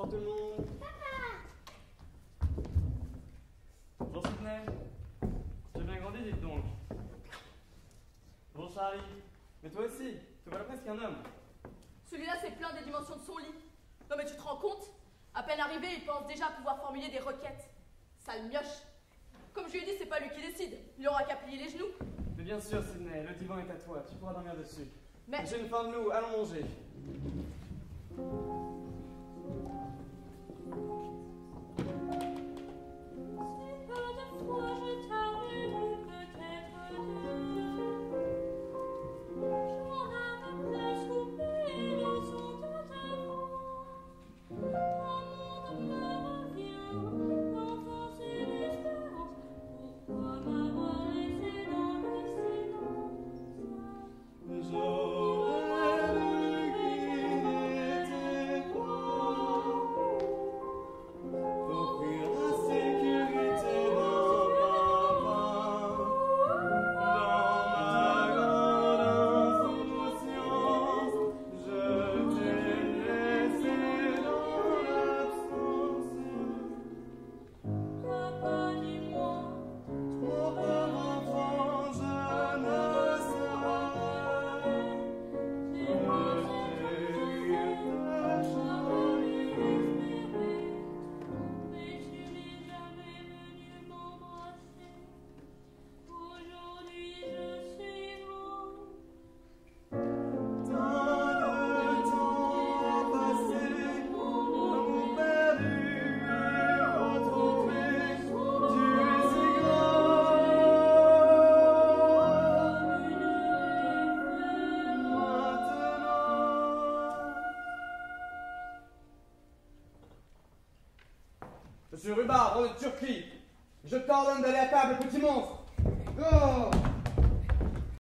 Bonsoir tout le monde. Bonjour Sydney. Tu as bien grandi, dites donc. Bonjour Charlie. Mais toi aussi, tu vois presque un homme. Celui-là, c'est plein des dimensions de son lit. Non, mais tu te rends compte? À peine arrivé, il pense déjà pouvoir formuler des requêtes. Sale mioche. Comme je lui ai dit, c'est pas lui qui décide. Il aura qu'à plier les genoux. Mais bien sûr, Sydney, le divan est à toi. Tu pourras dormir dessus. Mais J'ai une faim de loup, allons manger. Je suis Rhubarbe, roi de Turquie. Je t'ordonne d'aller à table, petit monstre. Oh